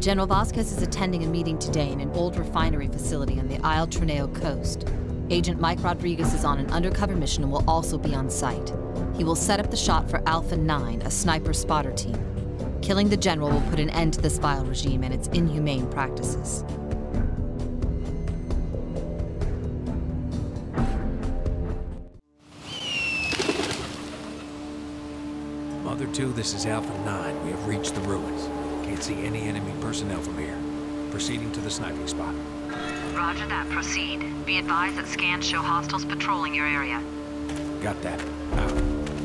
General Vasquez is attending a meeting today in an old refinery facility on the Isla Trueno coast. Agent Mike Rodriguez is on an undercover mission and will also be on site. He will set up the shot for Alpha 9, a sniper spotter team. Killing the General will put an end to this vile regime and its inhumane practices. Mother 2, this is Alpha 9. We have reached the ruins. Can't see any enemy personnel from here. Proceeding to the sniping spot. Roger that. Proceed. Be advised that scans show hostiles patrolling your area. Got that. Out.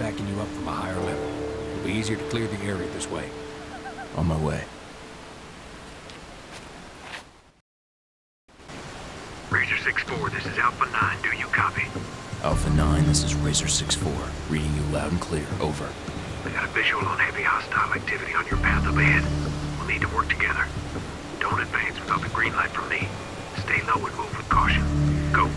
Backing you up from a higher level. It'll be easier to clear the area this way. On my way. Razor 6-4, this is Alpha 9. Do you copy? Alpha 9, this is Razor 6-4. Reading you loud and clear. Over. We got a visual on heavy hostile activity on your path up ahead. We'll need to work together. Don't advance without the green light from me. Stay low and move with caution. Go.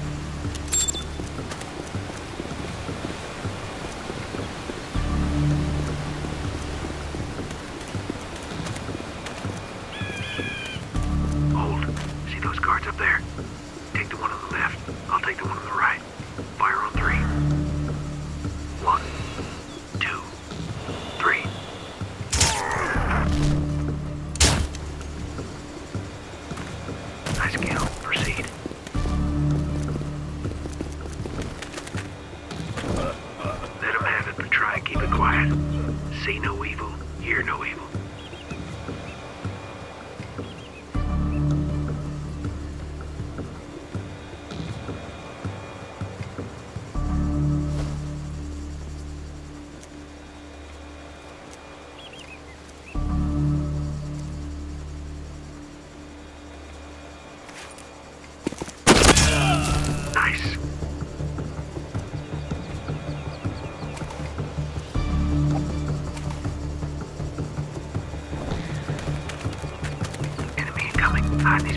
See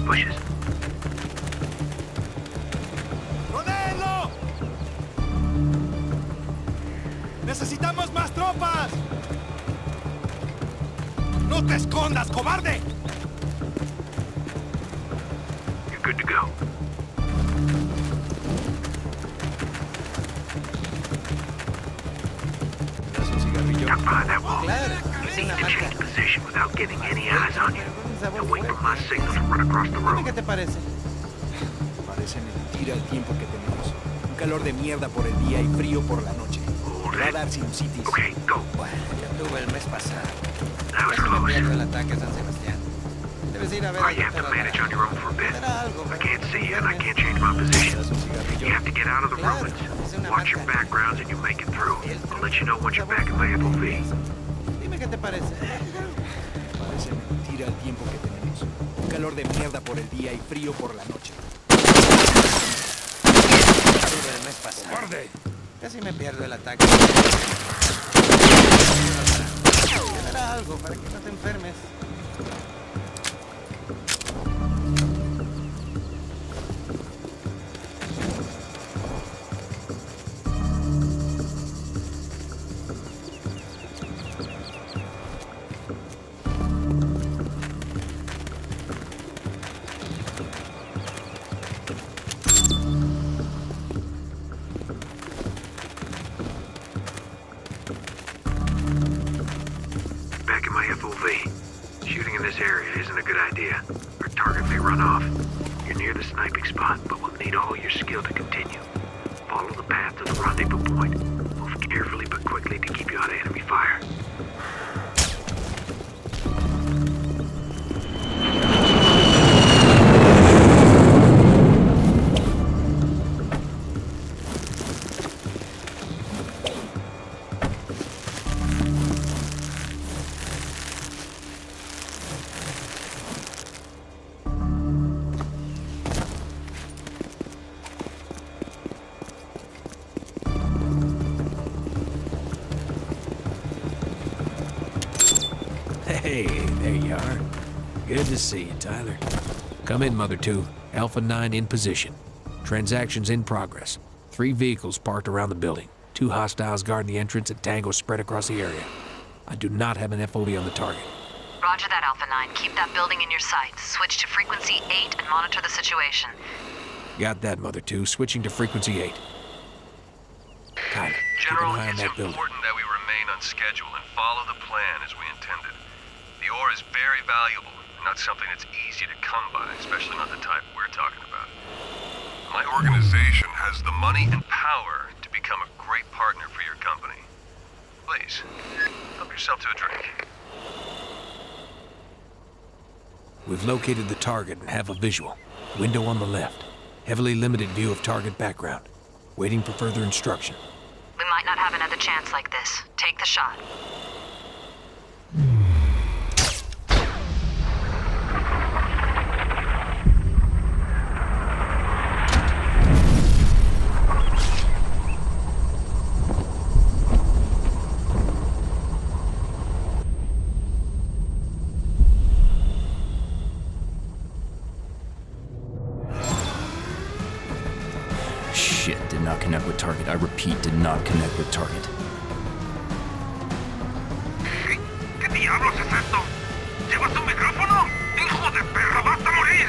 bushes. ¡Necesitamos más tropas! ¡No te escondas, cobarde! You're good to go. ¿Das un cigarrillo? Duck behind that wall. Claro, You need to change position without getting any eyes on you. And wait for my signal to run across the room. ¿Qué te parece? Parece mentira el tiempo que tenemos. Un calor de mierda por el día y frío por la noche. Hold Va a it. dar sinusitis. Okay, go. Bueno, ya tuve el mes pasado. Casi me pierdo el ataque a San Sebastián. Debes ir a ver a bit. Será algo, I can't see and I can't change my position. You have to get out of the Claro, ruins. Watch your backgrounds and you make it through. I'll let you know once you're back in my FOV. Dime qué te parece. Mentira el tiempo que tenemos. Un calor de mierda por el día y frío por la noche. El mes pasado. ¡Guarde! Casi me pierdo el ataque. Ya dará algo para que no te enfermes. Sniping spot, but we'll need all your skill to continue. There are. Good to see you, Tyler. Come in, Mother 2. Alpha 9 in position. Transactions in progress. Three vehicles parked around the building. Two hostiles guarding the entrance and Tango spread across the area. I do not have an FOV on the target. Roger that, Alpha 9. Keep that building in your sight. Switch to frequency 8 and monitor the situation. Got that, Mother 2. Switching to frequency 8. Tyler, keep an General, eye on it's that building. important that we remain on schedule and follow the plan as we intended. The ore is very valuable, not something that's easy to come by, especially not the type we're talking about. My organization has the money and power to become a great partner for your company. Please, help yourself to a drink. We've located the target and have a visual. Window on the left. Heavily limited view of target background. Waiting for further instruction. We might not have another chance like this. Take the shot. Shit, did not connect with target. I repeat, did not connect with target. ¿Qué diablos es esto? ¿Llevas un micrófono? ¡Hijo de perra, vas morir!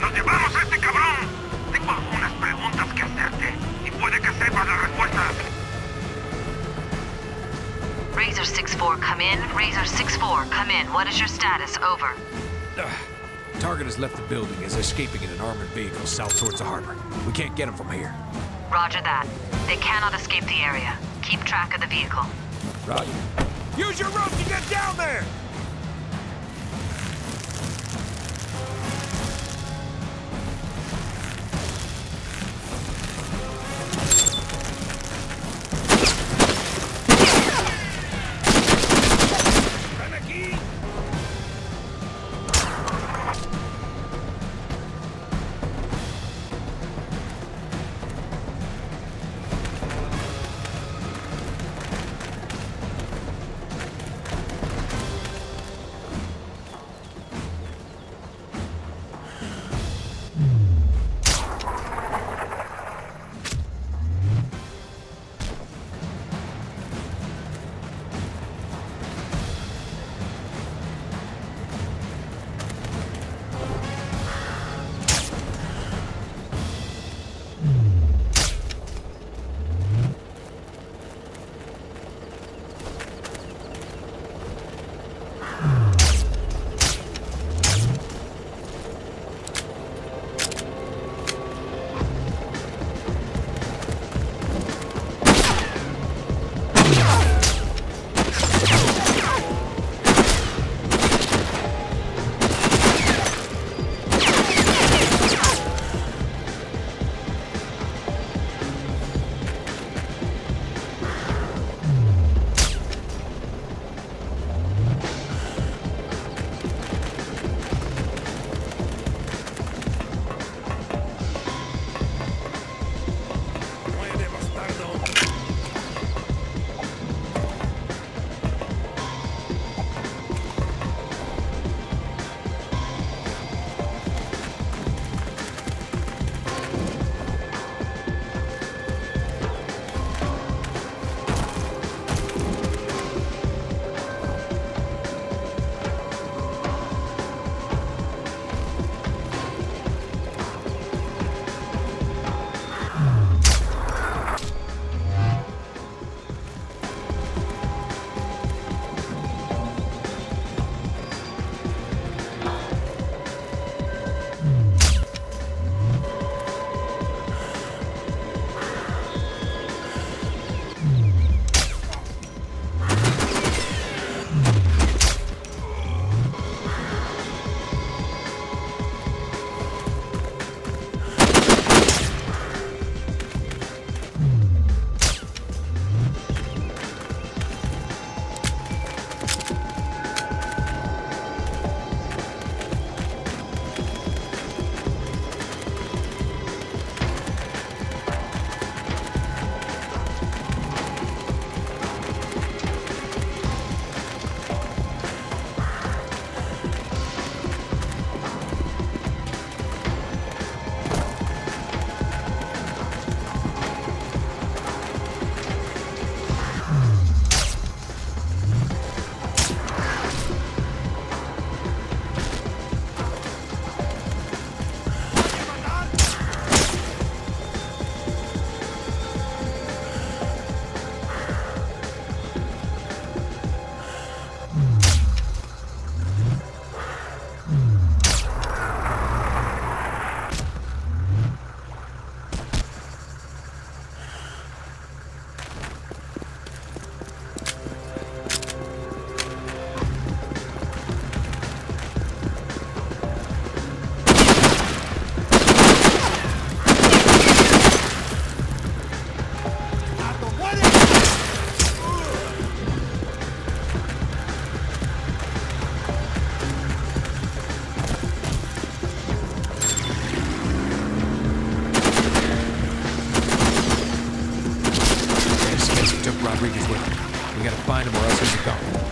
¡Nos llevamos este cabrón! Tengo algunas preguntas que hacerte y puede que sepas la respuesta. Razor 6-4, come in. Razor 6-4, come in. What is your status? Over. Target has left the building, is escaping in an armored vehicle south towards the harbor. We can't get him from here. Roger that. They cannot escape the area. Keep track of the vehicle. Roger. Use your rope to get down there! Rodriguez with him. We gotta find him or else he's gone.